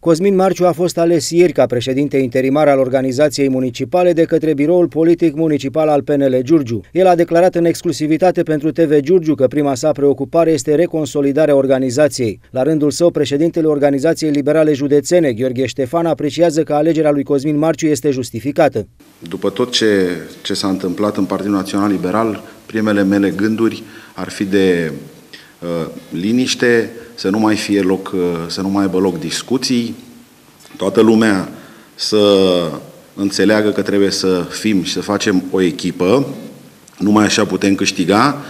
Cosmin Marciu a fost ales ieri ca președinte interimar al organizației municipale de către biroul politic municipal al PNL Giurgiu. El a declarat în exclusivitate pentru TV Giurgiu că prima sa preocupare este reconsolidarea organizației. La rândul său, președintele Organizației Liberale Județene, Gheorghe Ștefan, apreciază că alegerea lui Cosmin Marciu este justificată. După tot ce, ce s-a întâmplat în Partidul Național Liberal, primele mele gânduri ar fi de uh, liniște, să nu mai fie loc, uh, să nu mai aibă loc discuții, toată lumea să înțeleagă că trebuie să fim și să facem o echipă, numai așa putem câștiga,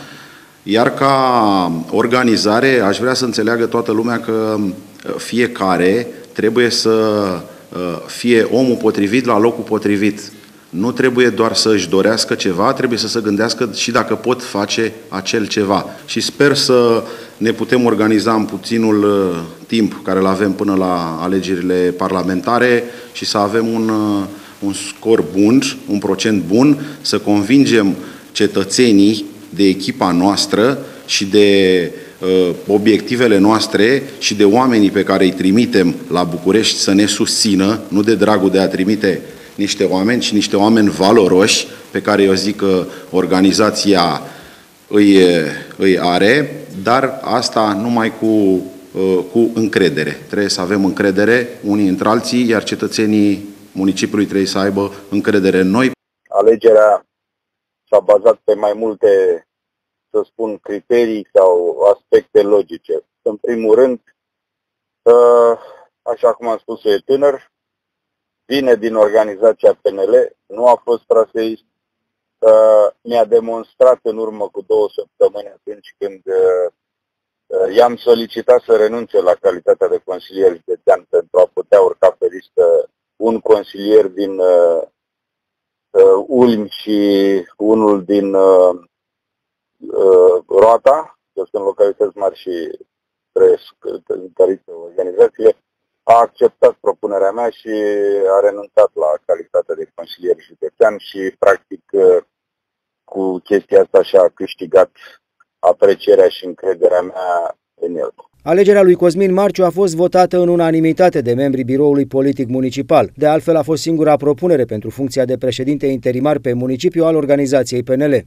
iar ca organizare aș vrea să înțeleagă toată lumea că uh, fiecare trebuie să uh, fie omul potrivit la locul potrivit. Nu trebuie doar să își dorească ceva, trebuie să se gândească și dacă pot face acel ceva. Și sper să ne putem organiza în puținul uh, timp care îl avem până la alegerile parlamentare și să avem un, uh, un scor bun, un procent bun, să convingem cetățenii de echipa noastră și de uh, obiectivele noastre și de oamenii pe care îi trimitem la București să ne susțină, nu de dragul de a trimite niște oameni, ci niște oameni valoroși pe care eu zic că organizația îi, îi are, dar asta numai cu, uh, cu încredere. Trebuie să avem încredere unii între alții, iar cetățenii municipiului trebuie să aibă încredere în noi. Alegerea s-a bazat pe mai multe, să spun, criterii sau aspecte logice. În primul rând, uh, așa cum am spus, e tânăr, vine din organizația PNL, nu a fost traseist, uh, mi-a demonstrat în urmă cu două săptămâni atunci când uh, i-am solicitat să renunțe la calitatea de consilier județean pentru a putea urca pe listă un consilier din uh, uh, Ulm și unul din uh, uh, Roata, că sunt localități mari și trăiesc întărite organizațiile, a acceptat propunerea mea și a renunțat la calitatea de consilier județean și, practic, uh, cu chestia asta și-a câștigat aprecierea și încrederea mea în el. Alegerea lui Cosmin Marciu a fost votată în unanimitate de membrii biroului politic municipal. De altfel a fost singura propunere pentru funcția de președinte interimar pe municipiu al organizației PNL.